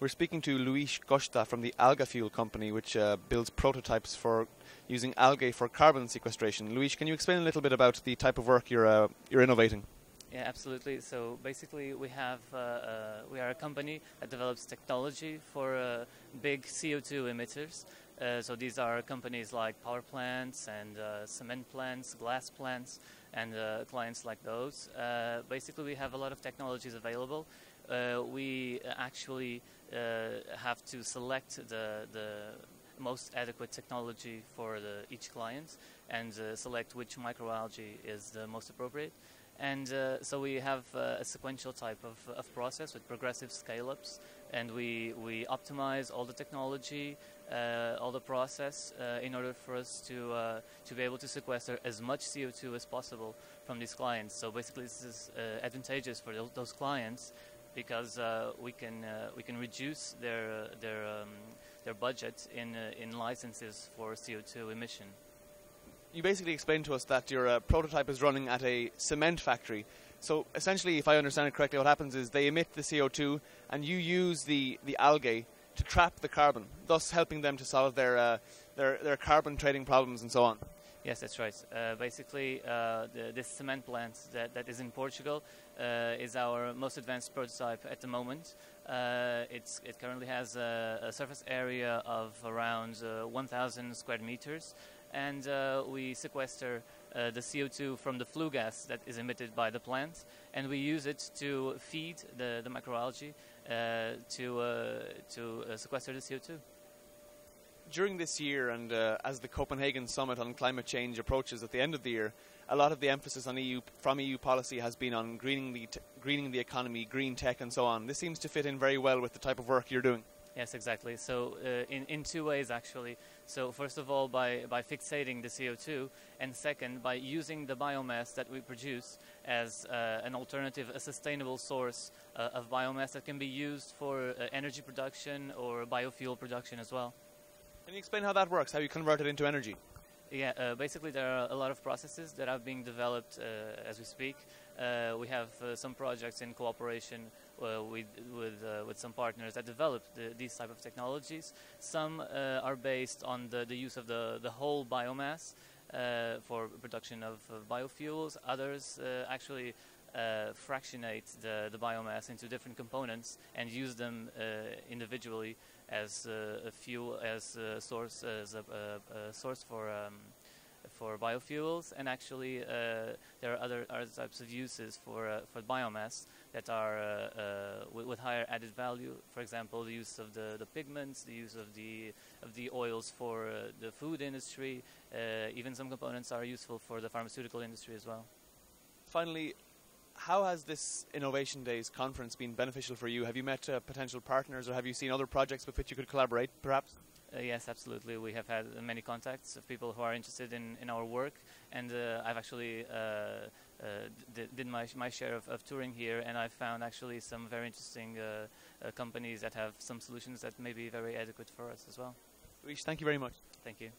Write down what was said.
We're speaking to Luis Costa from the AlgaFuel Company, which uh, builds prototypes for using algae for carbon sequestration. Luis, can you explain a little bit about the type of work you're, uh, you're innovating? Yeah, absolutely. So basically, we have uh, uh we are a company that develops technology for uh, big CO2 emitters. Uh, so these are companies like power plants and cement plants, glass plants, and clients like those. basically, we have a lot of technologies available. we actually uh, have to select the, the most adequate technology for the, each client and uh, select which microalgae is the most appropriate. And uh, so we have uh, a sequential type of, of process with progressive scale-ups, and we, we optimize all the technology, uh, all the process, uh, in order for us to, to be able to sequester as much CO2 as possible from these clients. So basically this is advantageous for those clients because uh, we can uh, we can reduce their uh, their um, their budget in in licenses for CO2 emission. You basically explained to us that your prototype is running at a cement factory. So essentially, if I understand it correctly, what happens is they emit the CO2, and you use the, the algae to trap the carbon, thus helping them to solve their uh, their, their carbon trading problems and so on. Yes, that's right. Uh, basically, uh, the, this cement plant that, that is in Portugal uh, is our most advanced prototype at the moment. Uh, it currently has a, a, surface area of around uh, 1,000 square meters, and uh, we sequester the CO2 from the flue gas that is emitted by the plant, and we use it to feed the, the microalgae to, to sequester the CO2 during this year and uh, as the Copenhagen summit on climate change approaches at the end of the year, a lot of the emphasis on EU from EU policy has been on greening the greening the economy, green tech, and so on. This seems to fit in very well with the type of work you're doing. Yes, exactly. So uh, in in two ways actually. So first of all, by by fixating the CO2, and second by using the biomass that we produce as uh, an alternative, a sustainable source uh, of biomass that can be used for uh, energy production or biofuel production as well. Can you explain how that works, how you convert it into energy? Yeah, uh, basically there are a lot of processes that are being developed uh, as we speak. Uh, we have uh, some projects in cooperation uh, with with, uh, with some partners that develop the, these type of technologies. Some are based on the, the use of the, the whole biomass for production of biofuels. Others actually uh, fractionate the, the biomass into different components and use them uh, individually as uh, a fuel, as a source, as a, a, source for um, for biofuels, and actually uh, there are other, other types of uses for for biomass that are with, with, higher added value. For example, the use of the, the pigments, the use of the of the oils for the food industry. even some components are useful for the pharmaceutical industry as well. Finally, how has this Innovation Days conference been beneficial for you? Have you met uh, potential partners or have you seen other projects with which you could collaborate, perhaps? Uh, yes, absolutely. We have had uh, many contacts of people who are interested in, in our work, and uh, I've actually uh, uh, did my, my share of, of, touring here, and I found actually some very interesting companies that have some solutions that may be very adequate for us as well. Luis, thank you very much. Thank you.